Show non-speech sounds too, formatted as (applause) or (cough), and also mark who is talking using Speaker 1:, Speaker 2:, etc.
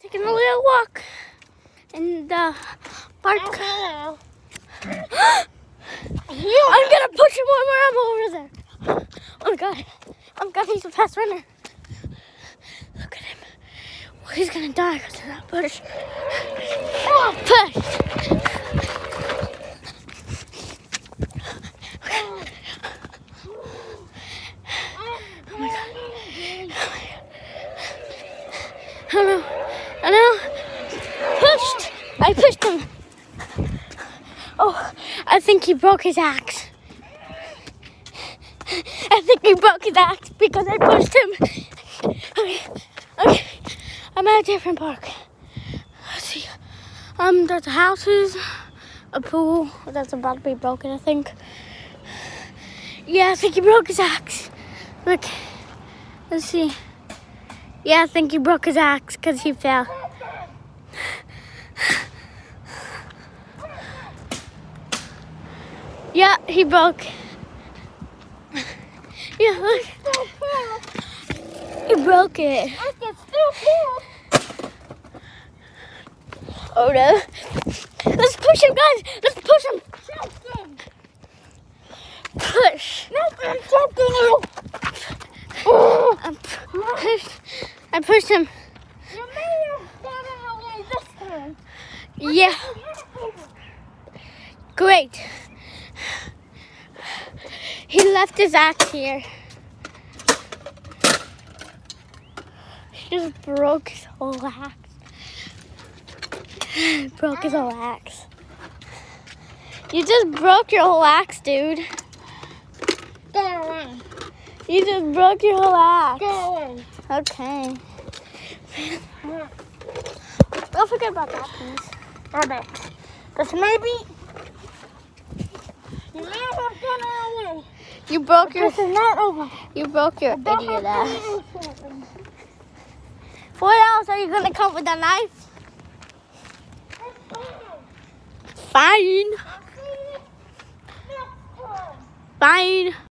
Speaker 1: taking a little walk in the park. (gasps) I'm gonna push him when I'm over there. Oh my god. Oh my god, he's a fast runner. Look at him. Well, he's gonna die because of that push. Oh, push. Oh my god. Oh no. I know. Pushed. I pushed him. Oh, I think he broke his axe. I think he broke his axe because I pushed him. Okay, okay. I'm at a different park. Let's see. Um, there's houses, a pool that's about to be broken, I think. Yeah, I think he broke his axe. Look, let's see. Yeah, I think he broke his axe because he fell. Yeah, he broke. (laughs) Yeah, look. He broke it. Oh no. Let's push him, guys. Let's push him. Push. No, I'm stopping you. I pushed. I pushed him. Yeah, great. He left his axe here. He just broke his whole axe. (sighs) broke his whole axe. You just broke your whole axe, dude. You just broke your whole axe. Okay. Don't forget about that, please.
Speaker 2: Okay. Because maybe you may have done it away.
Speaker 1: You broke your
Speaker 2: This not over.
Speaker 1: you broke your idiot ass.
Speaker 2: to do something.
Speaker 1: What else are you gonna come with a knife? Fine.
Speaker 2: See you next time.
Speaker 1: Fine.